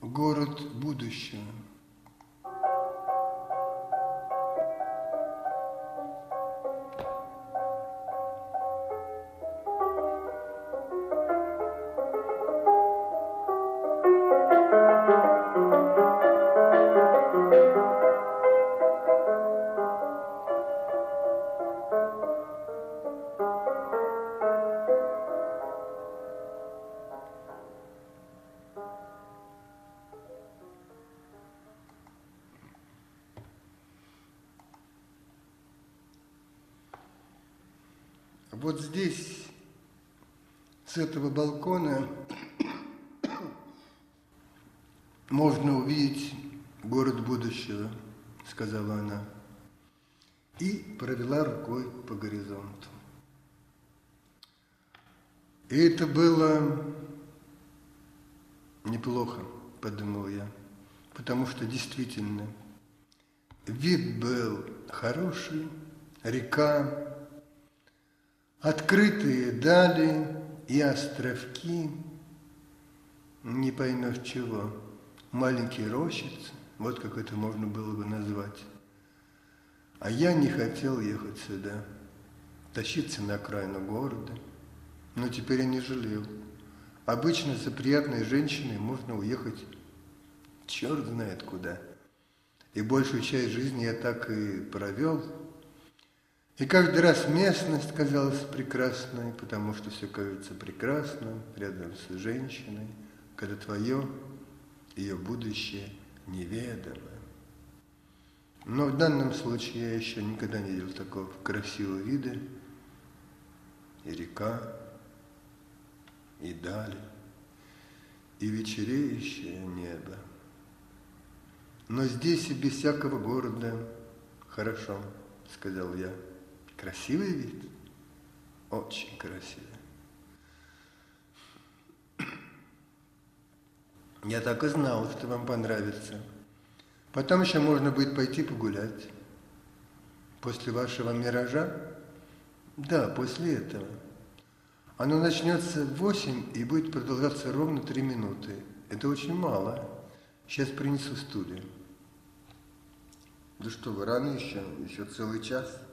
город будущего. Вот здесь, с этого балкона, можно увидеть город будущего, сказала она, и провела рукой по горизонту. И это было неплохо, подумал я, потому что действительно вид был хороший, река, Открытые дали и островки, не поймешь чего, маленькие рощицы, вот как это можно было бы назвать. А я не хотел ехать сюда, тащиться на окраину города, но теперь я не жалел. Обычно за приятной женщиной можно уехать черт знает куда. И большую часть жизни я так и провел – и каждый раз местность казалась прекрасной, потому что все кажется прекрасным рядом с женщиной, когда твое, ее будущее неведомо. Но в данном случае я еще никогда не видел такого красивого вида. И река, и дали, и вечереющее небо. Но здесь и без всякого города хорошо, сказал я. Красивый вид? Очень красивый. Я так и знал, что вам понравится. Потом еще можно будет пойти погулять. После вашего миража? Да, после этого. Оно начнется в 8 и будет продолжаться ровно 3 минуты. Это очень мало. Сейчас принесу стулья. Да что вы, рано еще, еще целый час.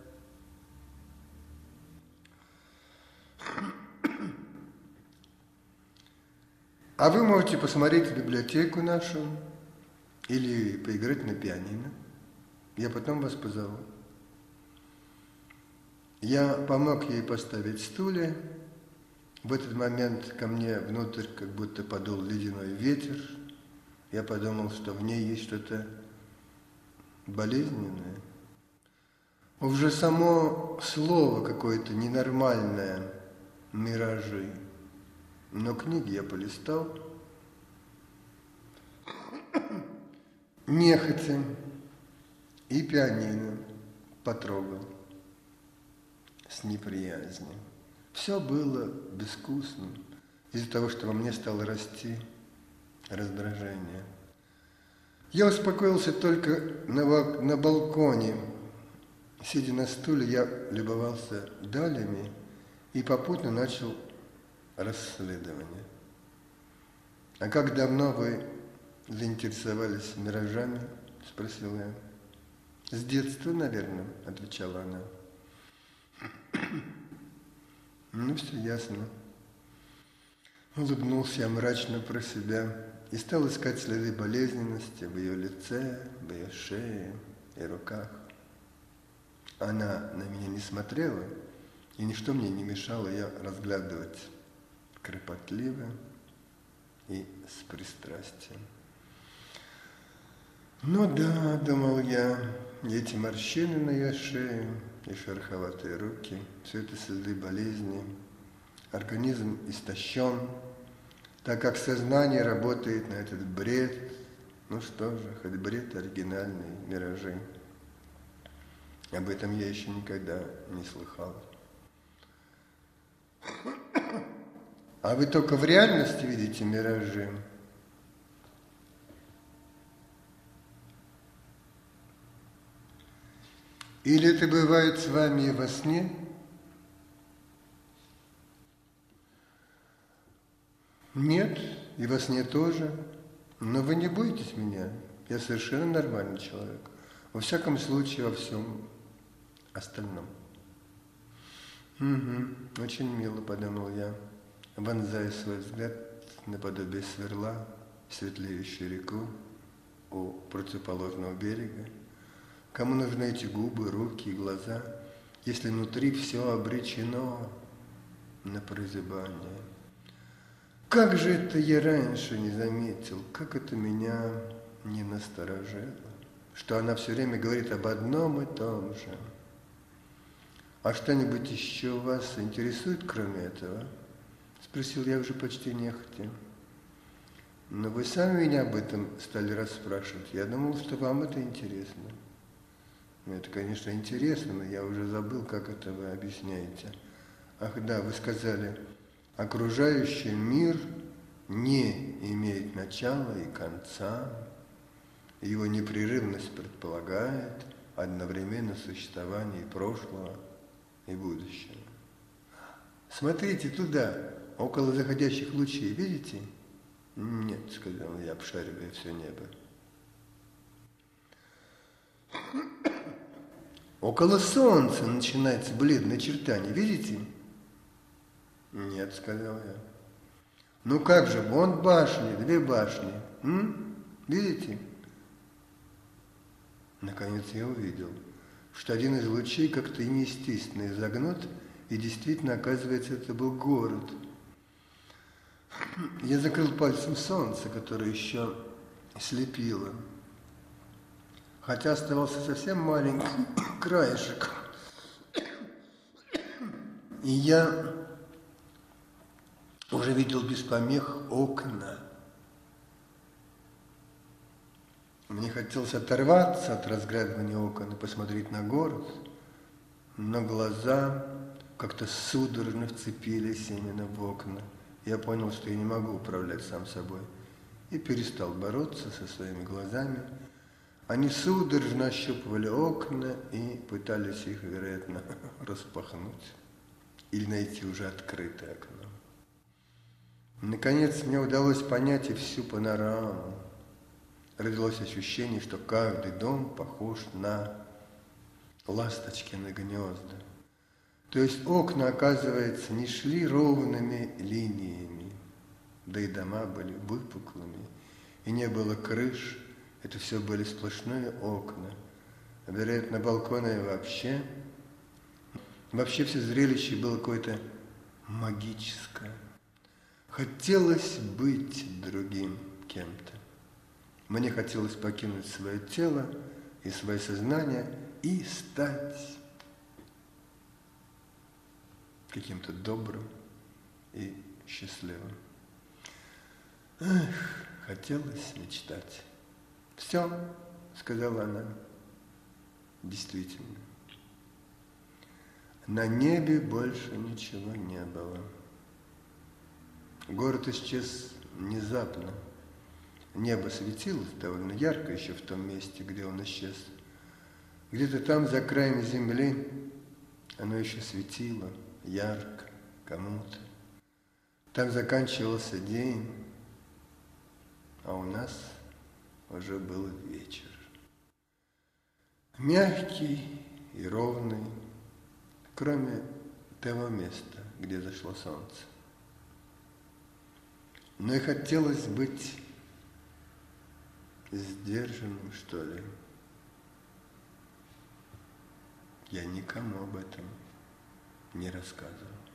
А вы можете посмотреть библиотеку нашу или поиграть на пианино. Я потом вас позову. Я помог ей поставить стулья. В этот момент ко мне внутрь как будто подул ледяной ветер. Я подумал, что в ней есть что-то болезненное. Уже само слово какое-то ненормальное, миражи – но книги я полистал, нехотя и пианино потрогал с неприязнью. Все было безвкусным из-за того, что во мне стало расти раздражение. Я успокоился только на, на балконе. Сидя на стуле, я любовался далями и попутно начал расследование. А как давно вы заинтересовались миражами? Спросил я. С детства, наверное, отвечала она. Ну, все ясно. Улыбнулся я мрачно про себя и стал искать следы болезненности в ее лице, в ее шее и руках. Она на меня не смотрела, и ничто мне не мешало ее разглядывать кропотливо и с пристрастием. Ну да, думал я, эти морщины на ее шее и шероховатые руки, все это следы болезни, организм истощен, так как сознание работает на этот бред, ну что же, хоть бред оригинальный, миражи. Об этом я еще никогда не слыхал. А вы только в реальности видите миражи? Или это бывает с вами и во сне? Нет, и во сне тоже. Но вы не боитесь меня. Я совершенно нормальный человек. Во всяком случае, во всем остальном. Угу, очень мило, подумал я, вонзая свой взгляд наподобие сверла, светлеющую реку у противоположного берега. Кому нужны эти губы, руки и глаза, если внутри все обречено на прозябание? Как же это я раньше не заметил, как это меня не насторожило, что она все время говорит об одном и том же. А что-нибудь еще вас интересует, кроме этого? Спросил я уже почти нехотя. Но вы сами меня об этом стали расспрашивать. Я думал, что вам это интересно. Ну, это, конечно, интересно, но я уже забыл, как это вы объясняете. Ах да, вы сказали, окружающий мир не имеет начала и конца, его непрерывность предполагает одновременно существование прошлого и будущего. Смотрите туда, около заходящих лучей, видите? Нет, сказал я, обшаривая все небо. Около солнца начинается бледное чертание, видите? Нет, сказал я. Ну как же, вон башни, две башни. М? Видите? Наконец я увидел, что один из лучей как-то неестественно изогнут, и действительно, оказывается, это был город. Я закрыл пальцем солнце, которое еще слепило, хотя оставался совсем маленький краешек. И я уже видел без помех окна. Мне хотелось оторваться от разглядывания окон и посмотреть на город, но глаза как-то судорожно вцепились именно в окна. Я понял, что я не могу управлять сам собой, и перестал бороться со своими глазами. Они судорожно ощупывали окна и пытались их, вероятно, распахнуть или найти уже открытое окно. Наконец мне удалось понять и всю панораму. Родилось ощущение, что каждый дом похож на ласточкины гнезда. То есть окна, оказывается, не шли ровными линиями, да и дома были выпуклыми, и не было крыш, это все были сплошные окна. Вероятно, балконы вообще. Вообще все зрелище было какое-то магическое. Хотелось быть другим кем-то. Мне хотелось покинуть свое тело и свое сознание и стать каким-то добрым и счастливым. Эх, хотелось мечтать. Все, сказала она, действительно. На небе больше ничего не было. Город исчез внезапно. Небо светилось довольно ярко еще в том месте, где он исчез. Где-то там, за краем земли, оно еще светило ярко кому-то. Там заканчивался день, а у нас уже был вечер. Мягкий и ровный, кроме того места, где зашло солнце. Но и хотелось быть сдержанным, что ли. Я никому об этом не рассказывал.